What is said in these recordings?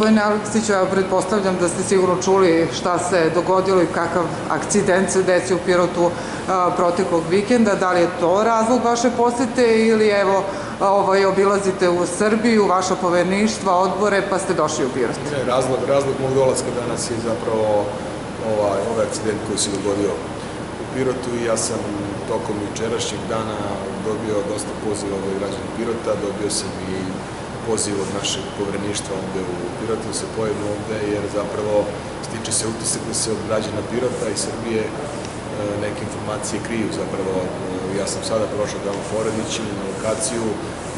Gospodine Aleksiću, ja pretpostavljam da ste sigurno čuli šta se dogodilo i kakav akcident se desio u Pirotu proteklog vikenda. Da li je to razlog vaše posete ili evo ovaj, obilazite u Srbiju, vaša poverništva, odbore, pa ste došli u Pirot? Ne, razlog, razlog mog dolaska danas je zapravo ovaj, ovaj akcident koji se dogodio u Pirotu i ja sam tokom jučerašnjeg dana dobio dosta poziva od građana Pirota, dobio sam i poziv od našeg povreništva ovde u Pirotu da se pojavimo ovde, jer zapravo stiče se utisak da se od građana Pirota i Srbije e, neke informacije kriju zapravo. E, ja sam sada prošao tamo poredići na lokaciju,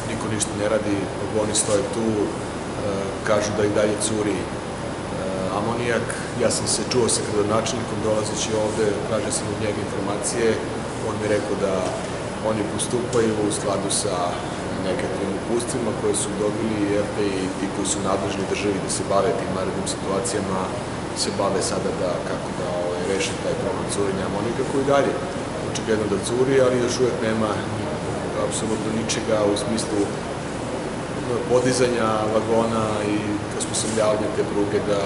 niko ništa ne radi, oni stoje tu, e, kažu da i dalje curi amonijak. Ja sam se čuo sa gradonačelnikom dolazeći ovde, tražio sam od njega informacije, on mi rekao da oni postupaju u skladu sa nekakvim upustvima koje su dobili i RP i ti koji su nadležni državi da se bave tim narednim situacijama se bave sada da kako da ovaj, reše taj problem curenja amonika koji dalje. Očigledno da curi, ali još uvek nema apsolutno ničega u smislu podizanja vagona i osposobljavanja te pruge da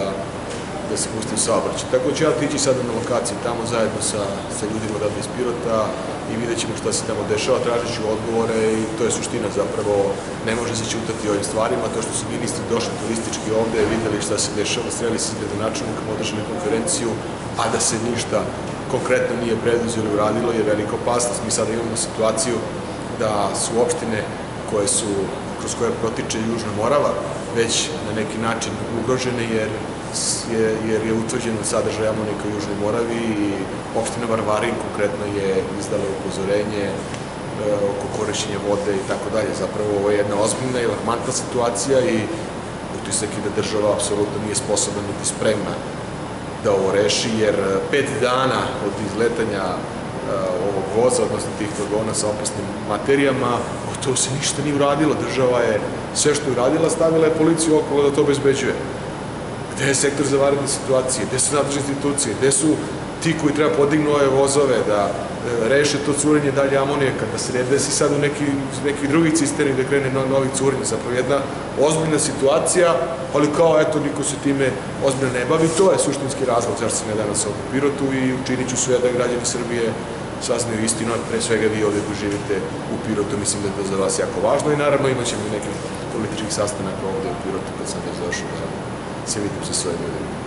da se pusti u saobraćaj. Tako ću ja tići sada na lokaciju tamo zajedno sa, sa ljudima da iz Pirota i vidjet ćemo šta se tamo dešava, tražit ću odgovore i to je suština zapravo, ne može se ćutati o ovim stvarima, to što su ministri došli turistički ovde, videli šta se dešava, sreli se s gradonačelnikom, održali konferenciju, a da se ništa konkretno nije preduzelo i uradilo je velika opasnost. Mi sada imamo situaciju da su opštine koje su, kroz koje protiče Južna Morava, već na neki način ugrožene jer je, jer je utvrđen sadržaj amonika u Južnoj Moravi i opština Varvarin konkretno je izdala upozorenje e, oko korišćenja vode i tako dalje. Zapravo ovo je jedna ozbiljna i alarmantna situacija i utisak je da država apsolutno nije sposobna niti spremna da ovo reši, jer pet dana od izletanja e, ovog voza, odnosno tih vagona sa opasnim materijama, to se ništa nije uradilo. Država je sve što je uradila, stavila je policiju okolo da to obezbeđuje. Gde je sektor za varedne situacije? Gde su nadležne institucije? Gde su ti koji treba podignu ove vozove, da e, reše to curenje dalje amonijaka, da se ne desi sad u neki, neki drugi cisterni da krene no, novi curenje. Zapravo jedna ozbiljna situacija, ali kao eto niko se time ozbiljno ne bavi. To je suštinski razlog zašto sam ja danas ovdje u Pirotu i učinit ću sve da građani Srbije saznaju istinu, a pre svega vi ovdje koji živite u Pirotu, mislim da je to za vas jako važno i naravno imat ćemo i nekih političkih sastanaka ovdje u Pirotu kad sam već došao da se vidim sa svojim ljudima.